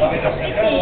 Avete applicato?